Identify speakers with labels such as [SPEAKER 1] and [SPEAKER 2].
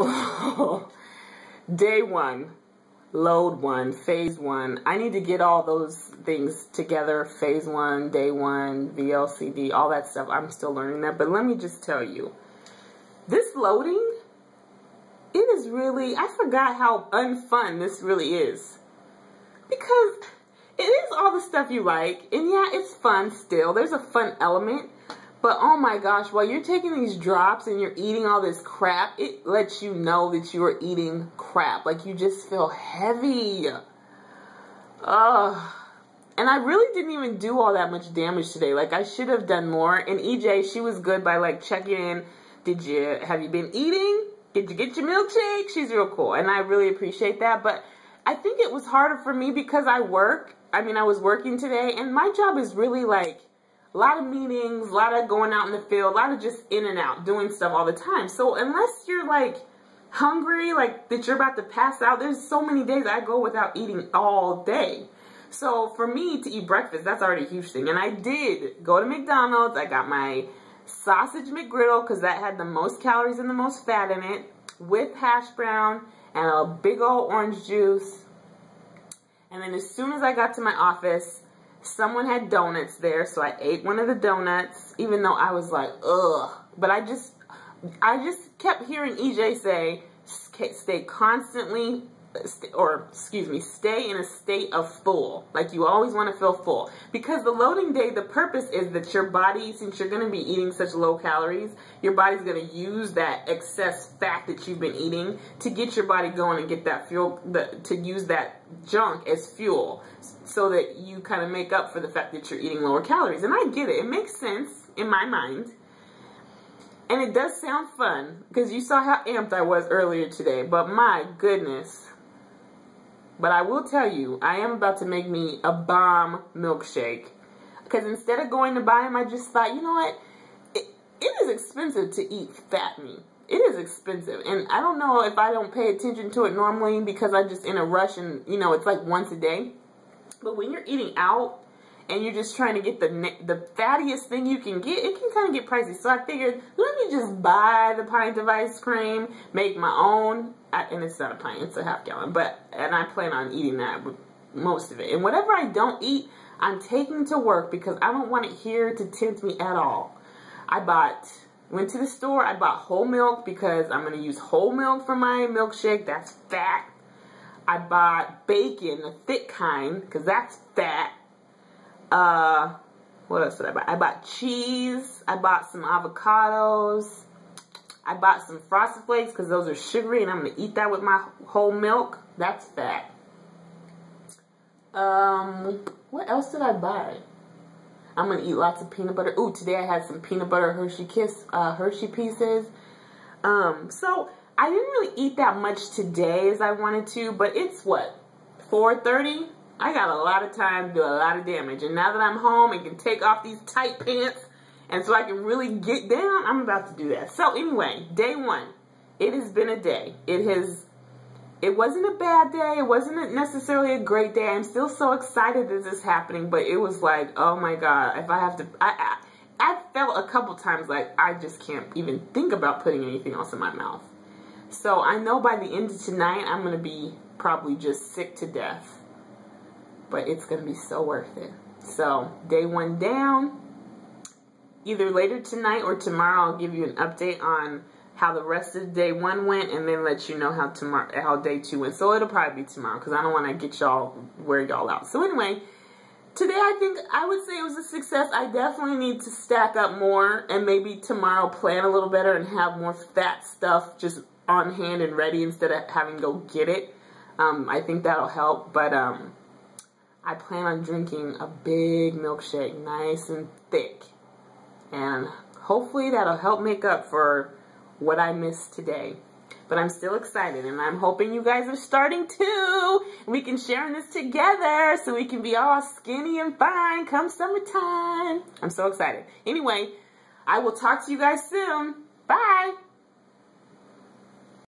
[SPEAKER 1] Day one, load one, phase one. I need to get all those things together. Phase one, day one, VLCD, all that stuff. I'm still learning that. But let me just tell you, this loading, it is really, I forgot how unfun this really is. Because it is all the stuff you like. And yeah, it's fun still. There's a fun element. But oh my gosh, while you're taking these drops and you're eating all this crap, it lets you know that you are eating crap. Like you just feel heavy. Ugh. And I really didn't even do all that much damage today. Like I should have done more. And EJ, she was good by like checking in. Did you, have you been eating? Did you get your milkshake? She's real cool. And I really appreciate that. But I think it was harder for me because I work. I mean, I was working today and my job is really like, a lot of meetings, a lot of going out in the field, a lot of just in and out, doing stuff all the time. So unless you're like hungry, like that you're about to pass out, there's so many days I go without eating all day. So for me to eat breakfast, that's already a huge thing. And I did go to McDonald's. I got my sausage McGriddle because that had the most calories and the most fat in it with hash brown and a big old orange juice. And then as soon as I got to my office, someone had donuts there, so I ate one of the donuts, even though I was like, ugh. But I just, I just kept hearing EJ say, stay constantly or excuse me, stay in a state of full. Like you always want to feel full. Because the loading day, the purpose is that your body, since you're going to be eating such low calories, your body's going to use that excess fat that you've been eating to get your body going and get that fuel, the, to use that junk as fuel so that you kind of make up for the fact that you're eating lower calories. And I get it. It makes sense in my mind. And it does sound fun because you saw how amped I was earlier today. But my goodness, but I will tell you, I am about to make me a bomb milkshake. Because instead of going to buy them, I just thought, you know what? It, it is expensive to eat fat meat. It is expensive. And I don't know if I don't pay attention to it normally because I'm just in a rush and, you know, it's like once a day. But when you're eating out and you're just trying to get the the fattiest thing you can get, it can kind of get pricey. So I figured, let me just buy the pint of ice cream, make my own, and it's not a pint, it's a half gallon. But and I plan on eating that most of it. And whatever I don't eat, I'm taking to work because I don't want it here to tempt me at all. I bought, went to the store, I bought whole milk because I'm going to use whole milk for my milkshake. That's fat. I bought bacon, the thick kind, because that's fat. Uh, what else did I buy? I bought cheese. I bought some avocados. I bought some Frosted Flakes because those are sugary and I'm going to eat that with my whole milk. That's fat. Um, what else did I buy? I'm going to eat lots of peanut butter. Ooh, today I had some peanut butter Hershey Kiss, uh, Hershey pieces. Um, so I didn't really eat that much today as I wanted to, but it's what, 4.30? I got a lot of time to do a lot of damage. And now that I'm home and can take off these tight pants and so I can really get down, I'm about to do that. So anyway, day one. It has been a day. It has, it wasn't a bad day. It wasn't necessarily a great day. I'm still so excited that this is happening, but it was like, oh my God, if I have to, I, I, I felt a couple times like I just can't even think about putting anything else in my mouth. So I know by the end of tonight, I'm going to be probably just sick to death but it's going to be so worth it. So day one down, either later tonight or tomorrow I'll give you an update on how the rest of day one went and then let you know how tomorrow how day two went. So it'll probably be tomorrow because I don't want to get y'all wear y'all out. So anyway, today I think I would say it was a success. I definitely need to stack up more and maybe tomorrow plan a little better and have more fat stuff just on hand and ready instead of having to go get it. Um, I think that'll help. But um, I plan on drinking a big milkshake, nice and thick. And hopefully that'll help make up for what I missed today. But I'm still excited, and I'm hoping you guys are starting too. We can share in this together so we can be all skinny and fine come summertime. I'm so excited. Anyway, I will talk to you guys soon. Bye.